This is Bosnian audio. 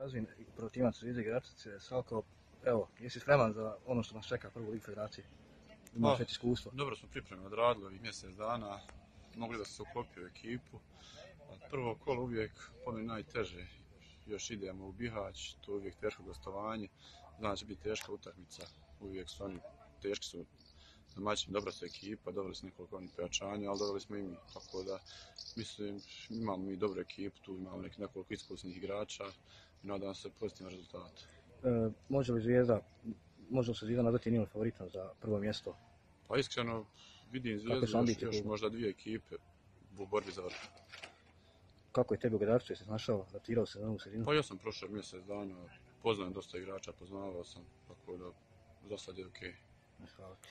Razvin i protivac Zvijezde Gračice, Salko, evo, jesi spreman za ono što nas čeka prvu ligu federacije? Imaš Pa, već iskustvo. Dobro smo pripreme odradili ovih mjesec dana, mogli da se uklopio u ekipu. Prvo kolo uvijek po meni najteže, još idemo u Bihać, to je uvijek teško gostovanje, zna da će biti teška utakmica, uvijek su oni, teški su domaćini, dobra su ekipa, dobili su nekoliko onih pojačanja, ali dobili smo i mi, tako da mislim imamo mi dobru ekipu, tu imamo nekoliko iskusnih igrača i nadam se pozitivan rezultat. E, može li Zvijezda, može li se Zvijezda nazvati jednim favoritom za prvo mjesto? Pa iskreno vidim su zvijezdu još, još možda dvije ekipe u borbi za vrh. Kako je tebi u Gračicu, jesi našao, datirao se na ovu sredinu? Pa ja sam prošao mjesec dana, poznajem dosta igrača, poznavao sam, tako da za sad je okej. Hvala.